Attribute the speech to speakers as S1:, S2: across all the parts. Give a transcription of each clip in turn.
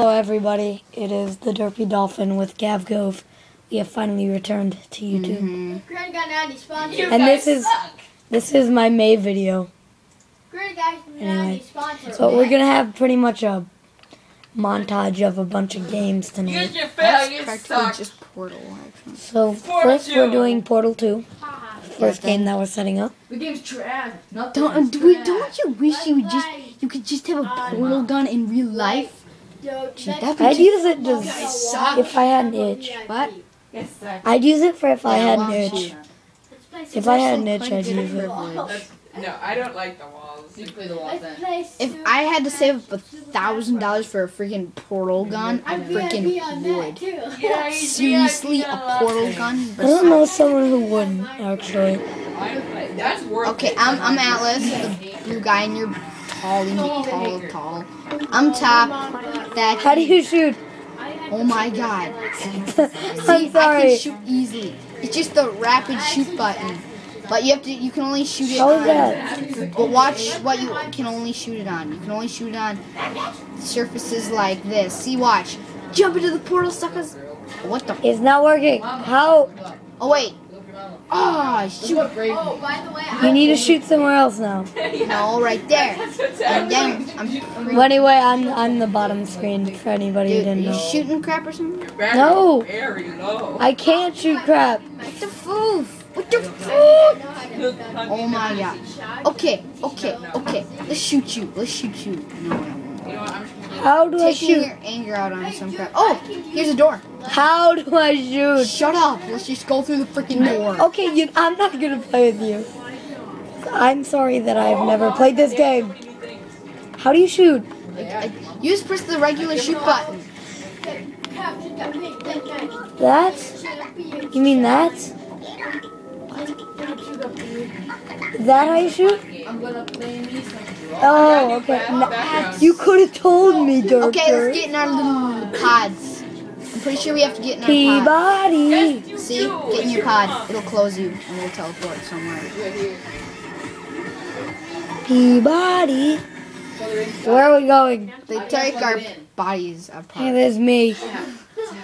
S1: Hello, everybody. It is the Derpy Dolphin with Gav Gove. We have finally returned to YouTube,
S2: Mm-hmm.
S3: Greg got Natty sponsor.
S1: and this is this is my May video.
S3: Greg got Natty
S1: Anyway,
S3: sponsor.
S1: So we're gonna have pretty much a montage of a bunch of games tonight.
S4: Use your face, you
S2: practically
S4: suck.
S2: just Portal, actually.
S1: So
S4: Portal
S1: first, we're doing Portal Two,
S3: Haha.
S1: first game that we're setting up.
S4: The game's trash. Nothing
S2: Don't,
S4: is
S2: do we,
S4: trash.
S2: don't you wish you would just you could just have a portal gun in real life?
S3: Dude,
S2: Gee, that'd
S1: I'd use it just if I had an itch.
S2: What?
S4: Yes, sir.
S1: I'd use it for if I had an itch.
S2: you?
S3: Let's play
S1: If I had an itch, I'd use it.
S2: privilege.
S4: No, I don't like the walls. You play the walls
S3: Let's
S2: If I had to save a thousand dollars for a freaking portal gun, I freaking would.
S4: Yeah,
S2: Seriously, a portal gun?
S1: I don't know someone who wouldn't actually.
S4: That's worth
S2: Okay. I'm I'm Atlas, the blue guy, in you're tall, and tall, tall. I'm top. That.
S1: How do you shoot?
S2: Oh my god.
S1: I'm
S2: See, I can shoot easily. It's just the rapid shoot button. But you have to. You can only shoot it
S1: How is
S2: on.
S1: that?
S2: But watch what you can only shoot it on. You can only shoot it on surfaces like this. See, watch. Jump into the portal, suckers. What the?
S1: It's not working. How?
S2: Oh wait. Ah, shoot.
S3: Oh, by the way,
S1: You
S3: I
S1: need to shoot somewhere else now.
S2: No, right there. And then I'm.
S1: Well, anyway, I'm on the bottom screen for anybody who didn't
S2: you
S1: know.
S2: shooting crap or something?
S4: Very,
S1: No.
S4: Very low.
S1: I can't shoot crap.
S2: What the foof? What the foof? Oh my god. Okay, okay, okay. Let's shoot you. Let's shoot you. No, I won't.
S4: You know what? I'm just gonna
S1: How do I shoot?
S2: your anger out on some crap. Oh, here's a door.
S1: How do I shoot?
S2: Shut up. Let's just go through the freaking door.
S1: Okay, you, I'm not gonna play with you. I'm sorry that I've never played this game. How do you shoot?
S2: You just press the regular shoot button.
S1: That? You mean that? Is that how you shoot? Oh, okay. N- you could have told me, Dirk.
S2: Okay, let's get in our little pods. I'm pretty sure we have to get in our pod.
S1: P-body.
S2: See? Get in your pod. It'll close you and we'll teleport somewhere.
S1: P-body. Where are we going?
S2: They take our bodies
S1: Hey,
S2: apart.
S1: there's me.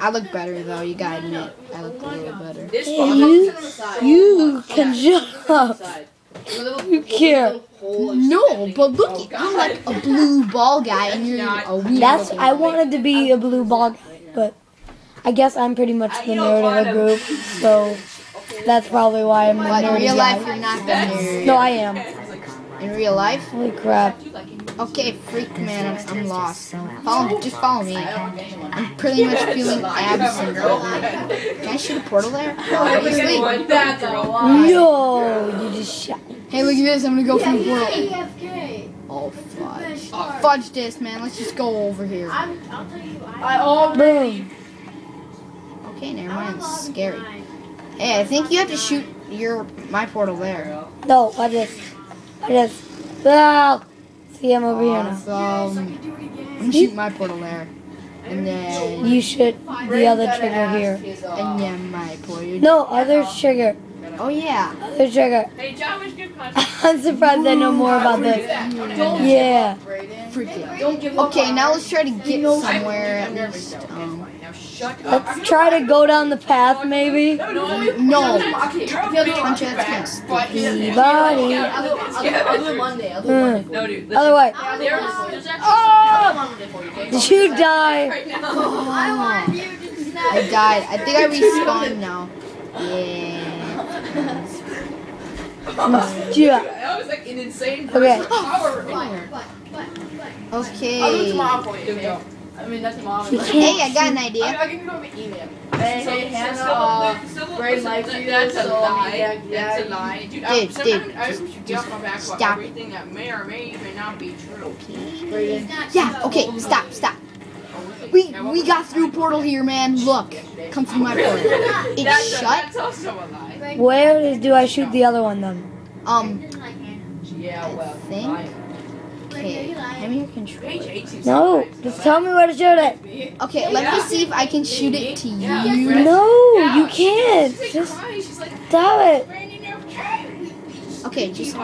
S2: I look better though, you gotta admit. I look a little better.
S1: Hey, you, you can jump. You care.
S2: No, but look, I'm like a blue ball guy and you're a weird
S1: That's.
S2: looking
S1: I wanted to be a blue ball guy, but I guess I'm pretty much the nerd of the group, so that's probably why I'm the
S2: But in
S1: nerdy
S2: real life,
S1: guy.
S2: you're not the nerd.
S1: No, I am.
S2: In real life?
S1: Holy crap.
S2: Okay, freak man, I'm, I'm lost. Follow, just follow me. I'm pretty much feeling absent. Can I shoot a portal there? Obviously.
S1: No, you just shot.
S2: Hey, look at this. I'm gonna go through the portal.
S3: AFK.
S2: Oh, fudge. Fudge this, man. Let's just go over here.
S3: I'm, I'll tell you, I,
S1: Boom.
S2: Okay, never mind. It's scary. Hey, I think you have to shoot your my portal there.
S1: No, I just. I just. Ah. See, I'm over here now.
S2: Awesome. I'm gonna shoot my portal there. And then,
S1: You shoot the other trigger here.
S2: and then my portal.
S1: No, other trigger.
S2: Oh, yeah.
S1: Other trigger.
S4: Hey, John, where's good
S1: I'm surprised I know more about this. Yeah.
S2: Freaking. Okay, now let's try to get somewhere at least. Um,
S4: Now shut up.
S1: Let's try to go down the path, maybe.
S2: no.
S4: Okay, you're okay.
S2: Punch
S1: P-body.
S5: I'll do it Monday. I'll do it
S1: Hmm.
S5: Monday.
S1: Other way.
S4: There's, there's actually
S1: Oh!
S5: Monday for you, okay?
S1: Did you die?
S4: right now.
S3: I want you to snap.
S2: I died. I think I respawned now. Yeah.
S1: Yeah.
S4: That was like an insane
S1: Okay.
S4: power right there.
S3: But, but, but.
S5: I'll do it
S2: Okay.
S5: tomorrow for you,
S4: Here
S5: okay?
S4: go.
S5: I mean, not tomorrow. But-
S2: Hey, I got an
S5: I,
S2: idea.
S5: I can go my email. Hey,
S4: So-
S5: hey, Hannah,
S4: still-
S5: uh,
S4: still-
S5: great
S4: listen,
S5: life
S4: that-
S5: you,
S4: That's a
S5: so,
S4: lie.
S5: yeah,
S4: That's
S5: yeah.
S4: a lie. Dude,
S2: Dude,
S4: I,
S2: dude,
S4: sometimes I
S2: just-
S4: wish you get off my back about
S2: stop.
S4: everything that may or may even not be true.
S5: Brayden.
S2: Yeah, okay, stop, stop. We we got through portal here, man. Look. Come through my portal. It's
S4: That's, a,
S2: shut.
S4: that's also a lie.
S1: Where is, do I shoot the other one then?
S2: Um,
S4: Yeah, well.
S2: think.
S4: lie.
S2: okay. Have your control.
S1: No, just tell me where to shoot it.
S2: Okay, let me see if I can shoot it to you.
S1: No, you can't. Just
S4: crying. She's like,
S1: stop it.
S4: Okay.
S2: Okay, just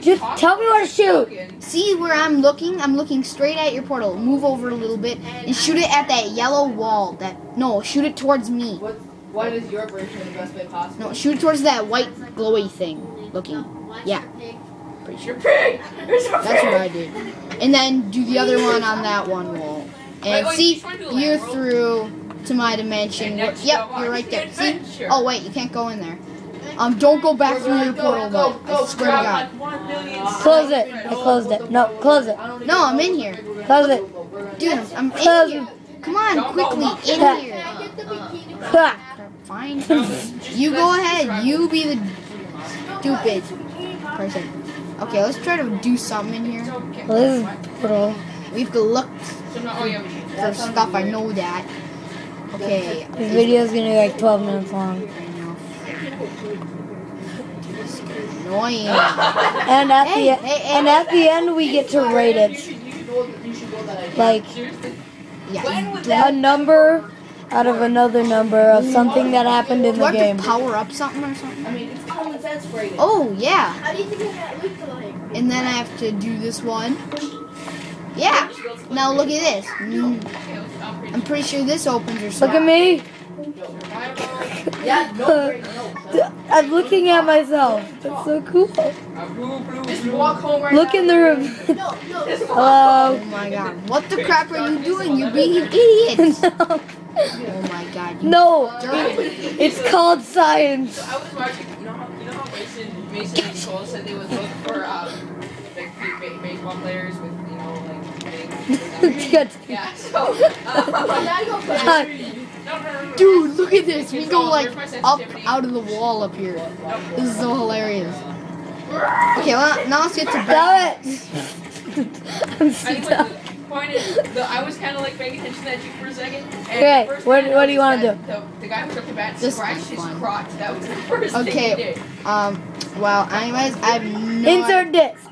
S1: Just tell me where to shoot.
S2: see where I'm looking. I'm looking straight at your portal. Move over a little bit and shoot it at that yellow wall. That no, shoot it towards me.
S5: What What is your version of the best way possible?
S2: No, shoot towards that white glowy thing. Looking. Yeah.
S5: Pretty sure pig. There's
S2: That's what I did. And then do the other one on that one wall. And
S4: Wait, wait,
S2: see,
S4: you just wanna do a
S2: you're through to my dimension. Yep, you're right there. See? Oh wait, you can't go in there. Um, don't go back through your portal though. I swear to God.
S4: Like one million.
S1: Close it. I closed it. No, close it.
S2: No, I'm in here.
S1: Close it.
S2: Dude, I'm in here. Come on, quickly, in here.
S3: Get the bikini.
S1: Ha.
S2: Fine. You go ahead. You be the stupid person. Okay, let's try to do something in here.
S1: Well, this.
S2: We have to look
S4: So no, oh yeah, we should.
S2: for stuff. I know that. Okay.
S1: This video is gonna be like 12 minutes long.
S2: Annoying.
S1: And at
S2: Hey,
S1: the
S2: hey, hey.
S1: and at the end we get to rate it
S5: you should. You should that
S1: like
S4: Seriously?
S2: Yeah.
S1: a number out of another number of something that happened in
S2: Do
S1: the
S2: I have
S1: game.
S2: to power up something or something?
S5: I mean, it's common sense rating.
S2: Oh yeah.
S3: How do you think that looked like?
S2: And then I have to do this one. Yeah. Now look at this. Mm,
S4: Okay, let's stop
S2: I'm pretty sure this opens or something.
S1: Look at me.
S5: Yeah, no, great, no.
S1: I'm looking at myself. That's so cool.
S5: Just walk home right
S1: Look in the room.
S3: No, no.
S1: Hello.
S2: Oh my god. What the crap are you doing? You're being an idiot.
S1: no.
S2: Oh my god.
S1: No.
S2: dirty.
S1: It's called science.
S4: I was watching, you know how, you know how Mason, Mason and Cole said they would look for, um, like, ba- ba- baseball players with, you know, like, things.
S1: Good.
S4: Yeah, so, um,
S3: Gotta go back.
S1: Uh.
S2: Dude, look at this. We go like up out of the wall up here. This is so hilarious. Okay, well, now let's get to bed.
S1: It. I'm
S4: Anyway,
S1: stuck.
S4: the point is, the, I was kind of like paying attention to that chick for a second.
S1: Okay, what- what do you wanna
S4: do? The, the guy who took the bat
S2: This
S4: scratched
S2: is
S4: his
S2: fun.
S4: crotch. That was the first
S2: Okay.
S4: thing he did.
S2: Um, well, anyways, I have no
S1: Insert disc.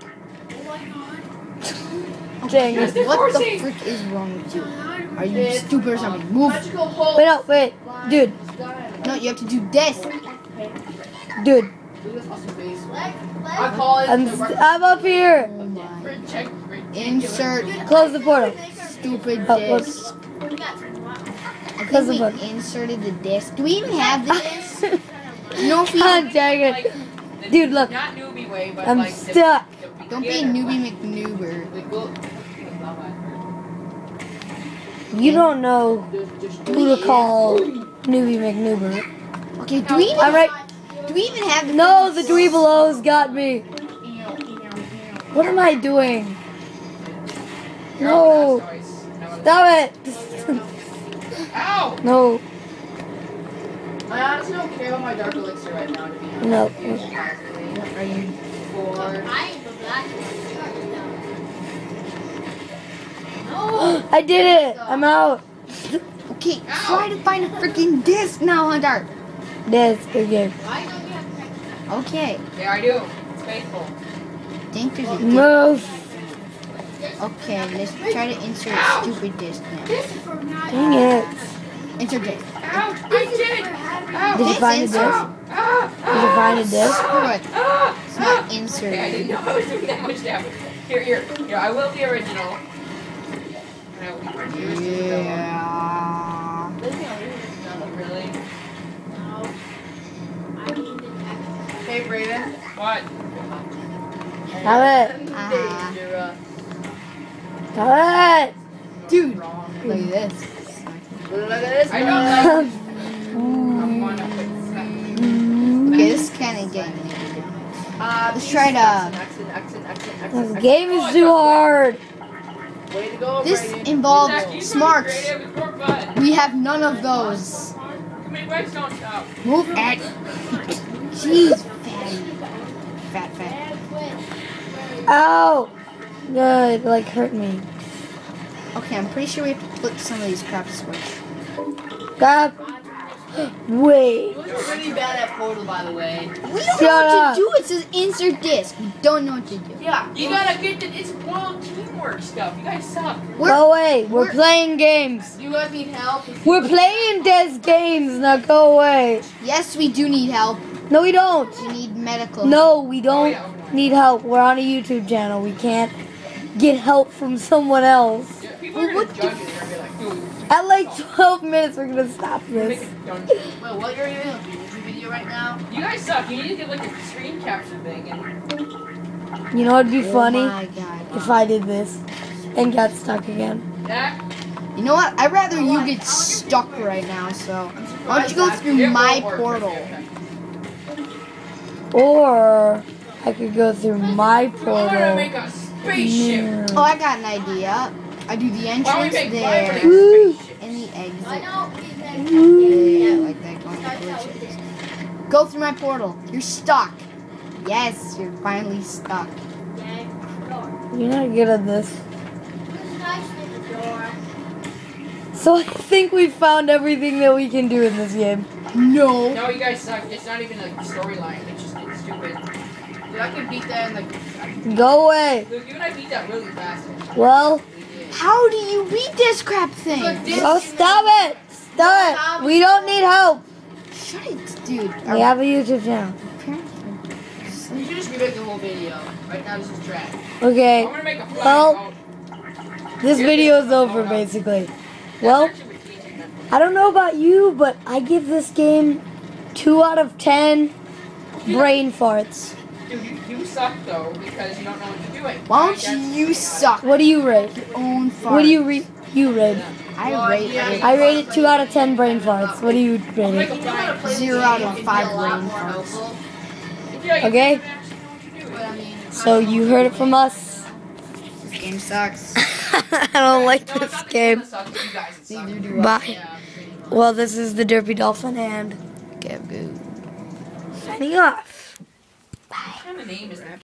S1: Dang
S2: idea.
S1: it.
S2: What the
S4: Forcing.
S2: frick is wrong with you? Are you stupid or something? Move.
S5: Magical hole.
S1: Wait, no, wait. Dude,
S2: No, you have to do this.
S1: dude.
S5: Look at this awesome face.
S3: Leg,
S5: I
S3: leg.
S5: call it
S1: I'm, I'm up here.
S2: My.
S4: Friend check. ridiculous.
S2: Insert
S1: Close the portal.
S2: stupid
S1: Oh,
S2: disc.
S3: We got some. Wow.
S2: I
S1: Close the
S2: we
S1: portal.
S2: inserted the disc. Do we even have the disc? You know
S1: God dang
S4: Like,
S1: it.
S4: the-
S1: Dude, look.
S4: Not newbie way, but
S1: I'm
S4: like
S1: stuck.
S4: The, the
S2: don't be a newbie
S4: way.
S2: McNoober.
S5: Like, go.
S1: You don't know
S5: Just, just
S1: who to call Newbie McNuber.
S2: Okay, do we even,
S1: I'm
S2: do we even have the
S1: No, the Dweebelows got me. What am I doing? No.
S4: all the last noise.
S1: Stop it.
S4: Ow!
S1: no,
S5: I honestly don't care about my dark elixir right now, to be honest.
S1: no.
S2: Are you?
S5: For
S3: I am the black one. No.
S1: I did it. I'm out.
S2: Okay, try to find a freaking disc now, Hunter.
S1: This good game.
S3: Why don't you have
S2: Okay,
S4: Yeah, I do. It's faithful.
S2: Think there's a disc.
S1: Move.
S2: Okay, let's try to insert a stupid disc now.
S3: This is for not.
S1: Dang it.
S2: Insert disc.
S4: Ouch! I did! Ow!
S1: Did you find a disc? Did you find a disc?
S2: Screw it.
S4: Ah!
S2: It's not
S4: Okay, I didn't know I was doing that much damage. Here, here, here. I will be original. And I will be original.
S2: Yeah.
S4: Really?
S3: No. I need the text.
S5: Hey, Brayden.
S4: What?
S1: Stop it.
S2: Ah.
S5: Dangerous.
S1: It.
S2: Dude, look at this.
S5: Look at this.
S4: I don't like this. I'm one of it.
S2: Okay, this is kind of getting.
S5: Uh,
S2: Let's try to-
S1: This game is too hard.
S5: accent. Way to go,
S2: This
S5: Brayden.
S2: involves
S4: Zach,
S2: smarts.
S4: creative, it's more fun.
S2: We have none of those.
S4: Come in, guys, don't stop.
S2: Move at. Jeez, fatty. Fat, fat.
S3: Dad.
S1: Ow. Good. Like hurt me.
S2: Okay, I'm pretty sure we have to flip some of these crap switch.
S1: Stop. Wait.
S5: You're really bad at Portal, by the way.
S2: We don't
S1: Shut
S2: know what
S1: up.
S2: to do. It says insert disc. We don't know what to do.
S5: Yeah.
S4: You gotta get the, it's world teamwork stuff. You guys suck.
S2: We're,
S1: Go away. We're
S2: we're-
S1: playing games.
S5: You guys need help.
S1: We're playing Des games. Now go away.
S2: yes, we do need help.
S1: No, we don't.
S2: We need medical.
S1: No, we
S4: Oh,
S1: don't
S4: yeah,
S1: need help. We're on a YouTube channel. We can't get help from someone else.
S4: Yeah,
S2: Well, what
S4: gonna
S2: the
S4: judge you. They're gonna be like,
S1: At like 12 minutes, we're gonna stop
S4: you're
S1: this.
S4: making dungeon.
S5: Wait, what you're doing? A YouTube video right now?
S4: You guys suck. You need to get like a screen capture thing and
S1: You know what'd be
S2: Oh
S1: funny?
S2: my god.
S1: If I did this and got stuck again.
S4: that.
S2: You know what? I'd rather you get stuck right now, so why don't you go through my
S4: won't work.
S2: portal?
S4: Okay, okay.
S1: Or I could go through my
S4: I want to
S1: portal.
S4: make a spaceship.
S2: Oh, I got an idea. I do the
S4: Why don't we
S2: entrance there
S4: five
S1: Woo.
S4: spaceships?
S2: and the exit.
S3: I.
S2: Yeah, like that going. Go through my portal. You're stuck. Yes, you're finally stuck.
S1: You're not good at this.
S3: Who's nice with the door?
S1: So I think we found everything that we can do in this game.
S2: No.
S4: No, you guys suck. It's not even a storyline. It's just it's stupid.
S5: Dude, I can beat that in like.
S1: Go away.
S4: Luke, you and I beat that really fast.
S1: Well,
S2: How do you beat this crap thing?
S1: oh, stop it. Stop it. We don't need help.
S2: Shut it, dude.
S1: We have a YouTube channel.
S5: You should just remake the whole video. Right now, this is trash.
S1: Okay,
S4: I'm gonna make a flag.
S1: Well,
S4: oh,
S1: this video is over basically. Well,
S4: that's actually what Casey meant.
S1: I don't know about you, but I give this game 2 out of 10 brain farts.
S4: Dude, you, you suck though because you don't know what you're doing.
S2: Why don't
S4: That's-
S2: you suck?
S1: What do you rate?
S2: Your own fart.
S1: What do you re- you rate?
S2: I rate it
S1: I rate it 2 out of 10 brain farts. What do you
S4: I'm
S1: rate it?
S4: make a flag.
S2: Zero out of five brain farts.
S1: Okay.
S4: don't actually know what you're doing.
S5: But I mean,
S1: So you heard it from us.
S2: This game sucks.
S1: I don't like
S4: No,
S1: this game.
S4: that sucks, it's you guys that suck.
S2: Neither do I.
S1: Bye. Well, this is the Derpy Dolphin and
S2: Get boo.
S1: Signing off.
S4: What